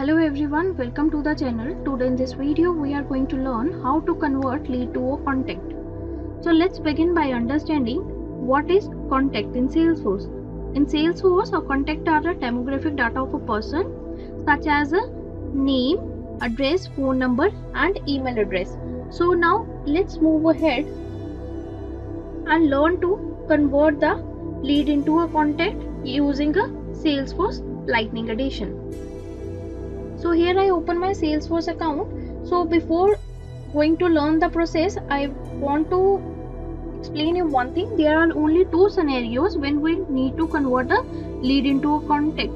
Hello everyone, welcome to the channel. Today in this video we are going to learn how to convert lead to a contact. So let's begin by understanding what is contact in Salesforce. In Salesforce, a contact are the demographic data of a person such as a name, address, phone number and email address. So now let's move ahead and learn to convert the lead into a contact using a Salesforce Lightning Edition so here I open my Salesforce account. So before going to learn the process I want to explain you one thing. There are only two scenarios when we need to convert a lead into a contact.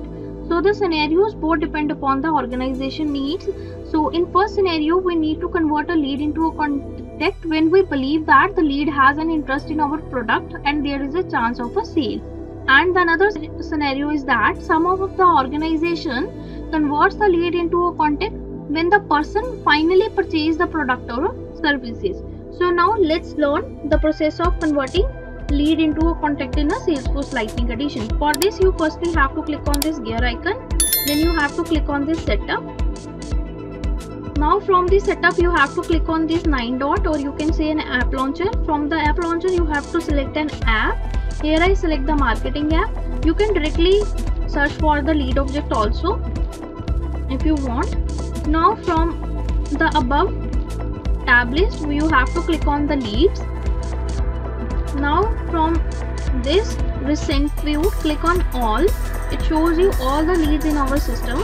So the scenarios both depend upon the organization needs. So in first scenario we need to convert a lead into a contact when we believe that the lead has an interest in our product and there is a chance of a sale. And another scenario is that some of the organization converts the lead into a contact when the person finally purchases the product or services. So now let's learn the process of converting lead into a contact in a Salesforce Lightning Edition. For this you firstly have to click on this gear icon. Then you have to click on this setup. Now from the setup you have to click on this 9 dot or you can say an app launcher. From the app launcher you have to select an app. Here I select the marketing app. You can directly search for the lead object also if you want now from the above tab list you have to click on the leads now from this recent view click on all. It shows you all the leads in our system.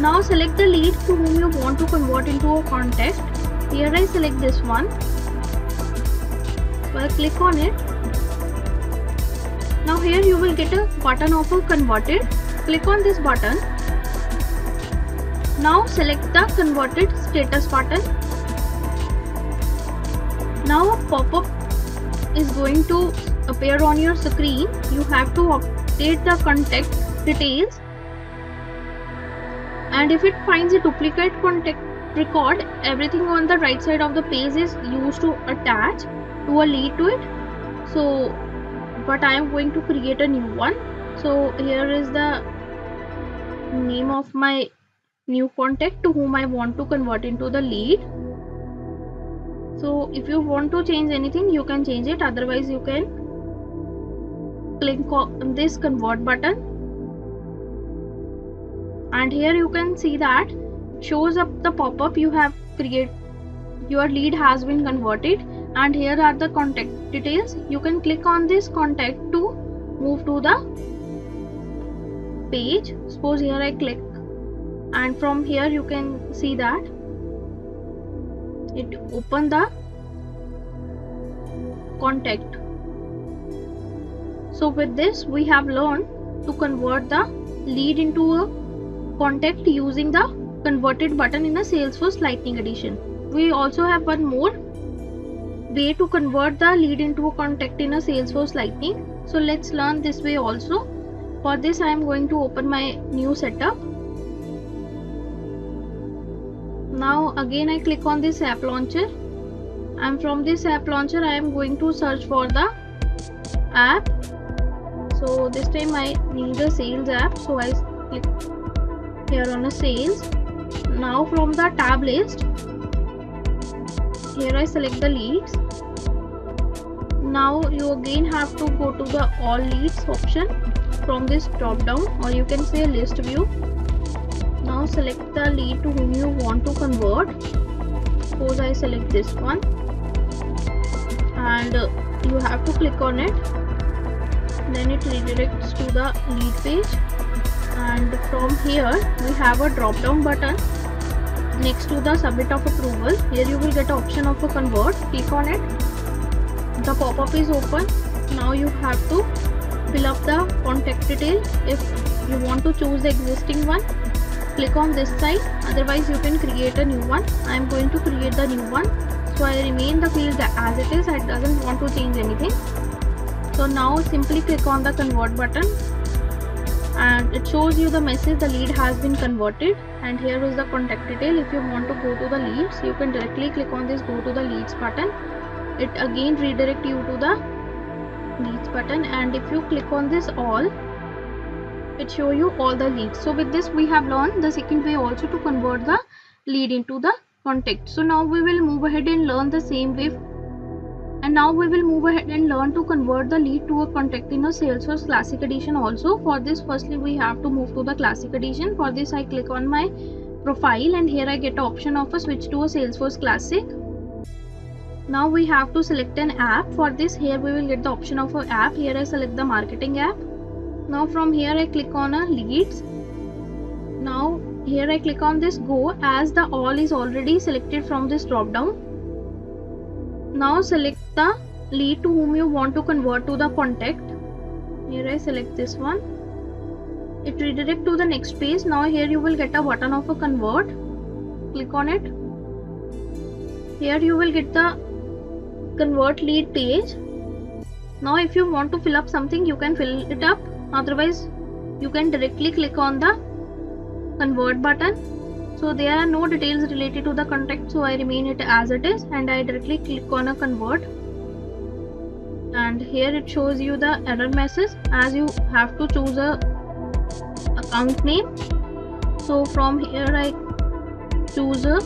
Now select the lead to whom you want to convert into a contact here I select this one. I click on it now here you will get a button of a converted. Click on this button now select the converted status button. Now a pop-up is going to appear on your screen. You have to update the contact details and if it finds a duplicate contact record everything on the right side of the page is used to attach to a lead to it so but I am going to create a new one so here is the name of my new contact to whom I want to convert into the lead. So if you want to change anything, you can change it. Otherwise, you can click on this convert button. And here you can see that shows up the pop-up you have created. Your lead has been converted and here are the contact details. You can click on this contact to move to the page. Suppose here I click and from here you can see that it open the contact. So with this we have learned to convert the lead into a contact using the converted button in a salesforce lightning edition. We also have one more way to convert the lead into a contact in a salesforce lightning. So let's learn this way also. For this i am going to open my new setup now again I click on this app launcher. And from this app launcher I am going to search for the app. So this time I need a sales app. So I click here on a sales. Now from the tab list here I select the leads. Now you again have to go to the all leads option from this drop down or you can say list view select the lead to whom you want to convert. Suppose I select this one. And uh, you have to click on it. Then it redirects to the lead page. And from here we have a drop down button next to the submit of approval. Here you will get option of a convert. Click on it. The pop-up is open. Now you have to fill up the contact detail if you want to choose the existing one click on this side. Otherwise you can create a new one. I am going to create the new one. So i remain the field as it is. I doesn't want to change anything. So now simply click on the convert button. And it shows you the message. The lead has been converted. And here is the contact detail. If you want to go to the leads you can directly click on this go to the leads button. It again redirect you to the leads button. And if you click on this all it show you all the leads. So with this we have learned the second way also to convert the lead into the contact. So now we will move ahead and learn the same way. And now we will move ahead and learn to convert the lead to a contact in a salesforce classic edition also. For this firstly we have to move to the classic edition. For this i click on my profile and here i get option of a switch to a salesforce classic. Now we have to select an app. For this here we will get the option of a app. Here i select the marketing app now from here I click on a leads. Now here I click on this go as the all is already selected from this drop down. Now select the lead to whom you want to convert to the contact. Here I select this one. It redirect to the next page. Now here you will get a button of a convert. Click on it. Here you will get the convert lead page. Now if you want to fill up something you can fill it up otherwise you can directly click on the convert button. So there are no details related to the contact so I remain it as it is and I directly click on a convert. And here it shows you the error message as you have to choose a account name. So from here I choose a,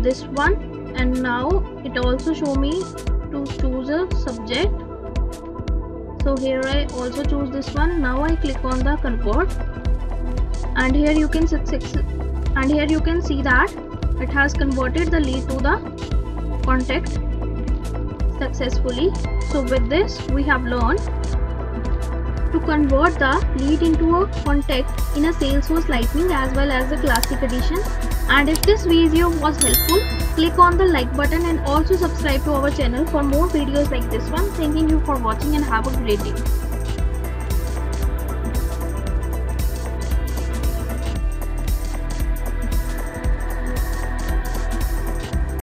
this one and now it also show me to choose a subject so here I also choose this one. Now I click on the convert and here you can and here you can see that it has converted the lead to the contact successfully. So with this we have learned to convert the lead into a contact in a Salesforce Lightning as well as the Classic Edition. And if this video was helpful, click on the like button and also subscribe to our channel for more videos like this one. Thanking you for watching and have a great day.